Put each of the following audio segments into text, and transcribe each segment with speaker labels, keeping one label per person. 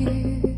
Speaker 1: 雨。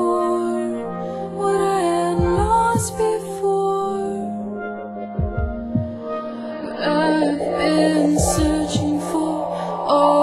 Speaker 1: for what I had lost before. I've been searching for all.